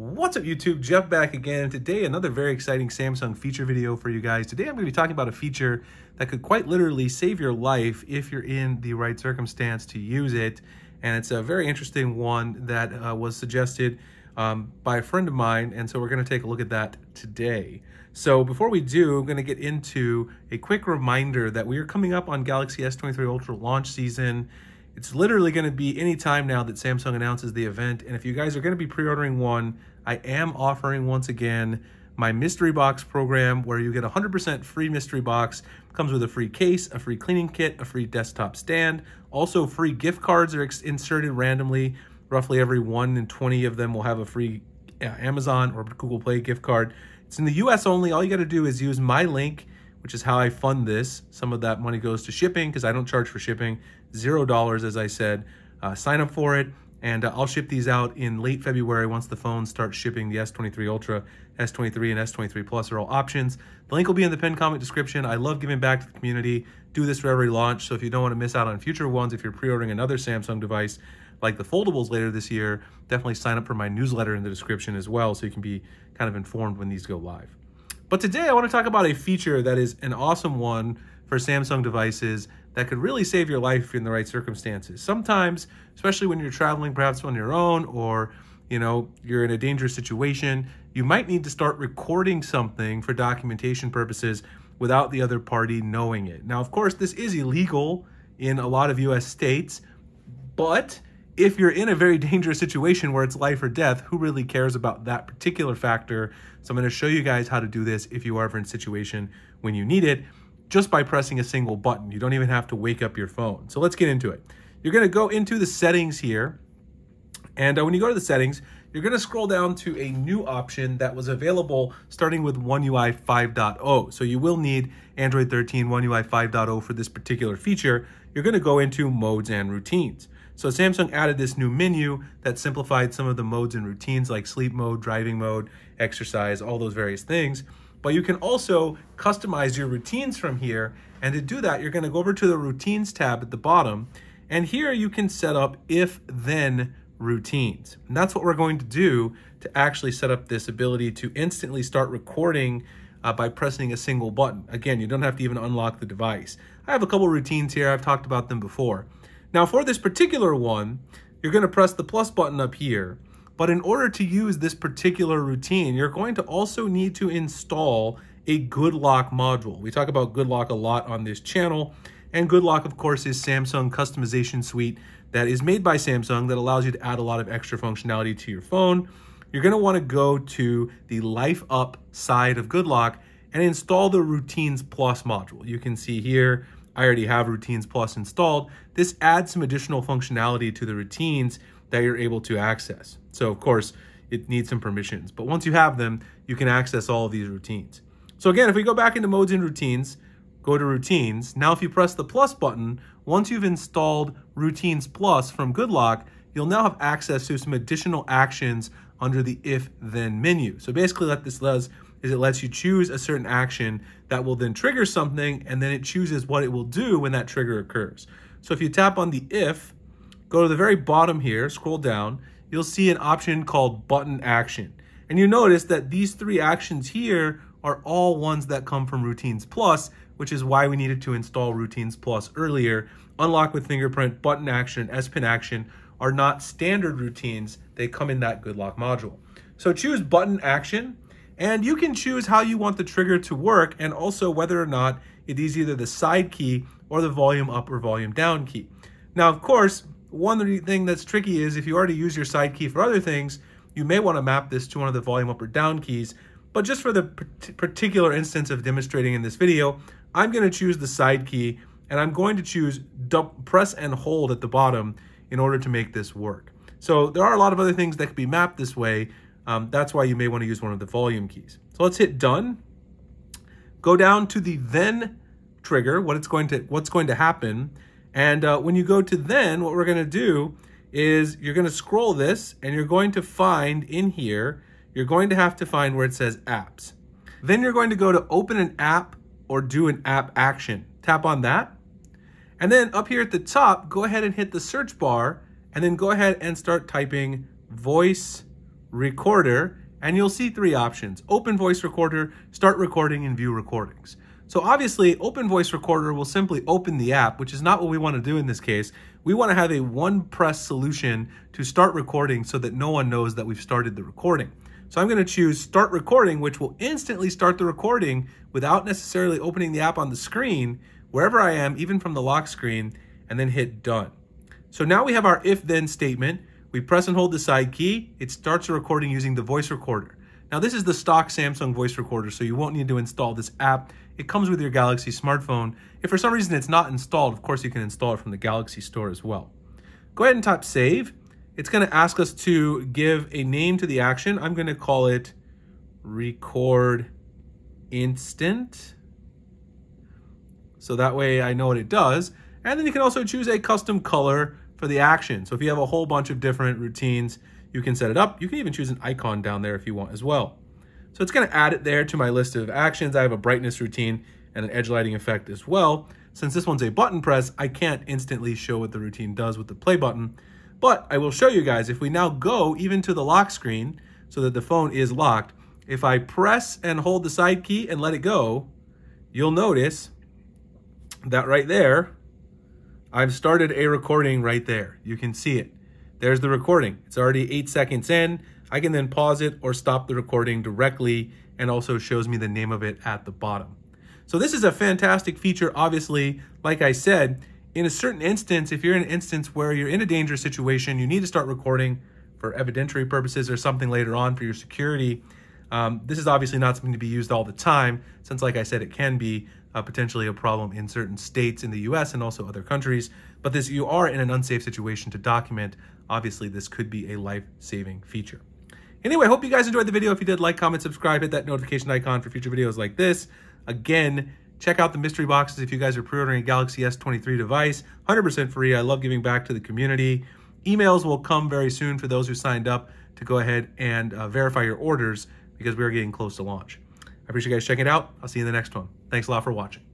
What's up YouTube? Jeff back again. Today another very exciting Samsung feature video for you guys. Today I'm going to be talking about a feature that could quite literally save your life if you're in the right circumstance to use it. And it's a very interesting one that uh, was suggested um, by a friend of mine. And so we're going to take a look at that today. So before we do, I'm going to get into a quick reminder that we are coming up on Galaxy S23 Ultra launch season. It's literally going to be any time now that Samsung announces the event. And if you guys are going to be pre-ordering one, I am offering once again my mystery box program where you get 100% free mystery box. Comes with a free case, a free cleaning kit, a free desktop stand. Also free gift cards are inserted randomly. Roughly every 1 in 20 of them will have a free uh, Amazon or Google Play gift card. It's in the US only. All you got to do is use my link which is how I fund this. Some of that money goes to shipping because I don't charge for shipping. Zero dollars, as I said. Uh, sign up for it, and uh, I'll ship these out in late February once the phones start shipping. The S23 Ultra, S23, and S23 Plus are all options. The link will be in the pinned comment description. I love giving back to the community. Do this for every launch, so if you don't want to miss out on future ones, if you're pre-ordering another Samsung device, like the foldables later this year, definitely sign up for my newsletter in the description as well so you can be kind of informed when these go live. But today I want to talk about a feature that is an awesome one for Samsung devices that could really save your life in the right circumstances. Sometimes, especially when you're traveling perhaps on your own or you know, you're in a dangerous situation, you might need to start recording something for documentation purposes without the other party knowing it. Now, of course, this is illegal in a lot of US states, but if you're in a very dangerous situation where it's life or death, who really cares about that particular factor? So I'm going to show you guys how to do this if you are ever in a situation when you need it, just by pressing a single button. You don't even have to wake up your phone. So let's get into it. You're going to go into the settings here. And uh, when you go to the settings, you're going to scroll down to a new option that was available starting with One UI 5.0. So you will need Android 13 One UI 5.0 for this particular feature. You're going to go into modes and routines. So Samsung added this new menu that simplified some of the modes and routines like sleep mode, driving mode, exercise, all those various things. But you can also customize your routines from here. And to do that, you're gonna go over to the routines tab at the bottom. And here you can set up if then routines. And that's what we're going to do to actually set up this ability to instantly start recording uh, by pressing a single button. Again, you don't have to even unlock the device. I have a couple routines here. I've talked about them before. Now for this particular one, you're gonna press the plus button up here, but in order to use this particular routine, you're going to also need to install a good lock module. We talk about good lock a lot on this channel, and good lock, of course, is Samsung customization suite that is made by Samsung that allows you to add a lot of extra functionality to your phone. You're gonna wanna go to the Life Up side of good lock and install the Routines Plus module. You can see here, I already have Routines Plus installed. This adds some additional functionality to the routines that you're able to access. So of course, it needs some permissions, but once you have them, you can access all of these routines. So again, if we go back into modes and routines, go to routines. Now, if you press the plus button, once you've installed Routines Plus from GoodLock, you'll now have access to some additional actions under the if then menu. So basically what this does is it lets you choose a certain action that will then trigger something and then it chooses what it will do when that trigger occurs. So if you tap on the if, go to the very bottom here, scroll down, you'll see an option called button action. And you notice that these three actions here are all ones that come from Routines Plus, which is why we needed to install Routines Plus earlier. Unlock with fingerprint, button action, S Pen action are not standard routines. They come in that good lock module. So choose button action and you can choose how you want the trigger to work and also whether or not it is either the side key or the volume up or volume down key. Now, of course, one thing that's tricky is if you already use your side key for other things, you may want to map this to one of the volume up or down keys. But just for the particular instance of demonstrating in this video, I'm going to choose the side key and I'm going to choose press and hold at the bottom in order to make this work. So there are a lot of other things that can be mapped this way, um, that's why you may want to use one of the volume keys. So let's hit done. Go down to the then trigger, what it's going to what's going to happen. And uh, when you go to then, what we're going to do is you're going to scroll this and you're going to find in here, you're going to have to find where it says apps. Then you're going to go to open an app or do an app action. Tap on that. And then up here at the top, go ahead and hit the search bar and then go ahead and start typing voice recorder, and you'll see three options, open voice recorder, start recording, and view recordings. So obviously, Open Voice Recorder will simply open the app, which is not what we want to do in this case. We want to have a one-press solution to start recording so that no one knows that we've started the recording. So I'm going to choose Start Recording, which will instantly start the recording without necessarily opening the app on the screen, wherever I am, even from the lock screen, and then hit Done. So now we have our if-then statement. We press and hold the side key. It starts a recording using the voice recorder. Now this is the stock Samsung voice recorder, so you won't need to install this app. It comes with your Galaxy smartphone. If for some reason it's not installed, of course you can install it from the Galaxy store as well. Go ahead and tap save. It's gonna ask us to give a name to the action. I'm gonna call it record instant. So that way I know what it does. And then you can also choose a custom color for the action. So if you have a whole bunch of different routines, you can set it up. You can even choose an icon down there if you want as well. So it's gonna add it there to my list of actions. I have a brightness routine and an edge lighting effect as well. Since this one's a button press, I can't instantly show what the routine does with the play button, but I will show you guys if we now go even to the lock screen so that the phone is locked, if I press and hold the side key and let it go, you'll notice that right there, I've started a recording right there. You can see it. There's the recording. It's already eight seconds in. I can then pause it or stop the recording directly and also shows me the name of it at the bottom. So this is a fantastic feature. Obviously, like I said, in a certain instance, if you're in an instance where you're in a dangerous situation, you need to start recording for evidentiary purposes or something later on for your security. Um, this is obviously not something to be used all the time, since like I said, it can be uh, potentially a problem in certain states in the US and also other countries. But this, you are in an unsafe situation to document. Obviously, this could be a life-saving feature. Anyway, hope you guys enjoyed the video. If you did, like, comment, subscribe, hit that notification icon for future videos like this. Again, check out the mystery boxes if you guys are pre-ordering a Galaxy S23 device. 100% free. I love giving back to the community. Emails will come very soon for those who signed up to go ahead and uh, verify your orders because we are getting close to launch. I appreciate you guys checking it out. I'll see you in the next one. Thanks a lot for watching.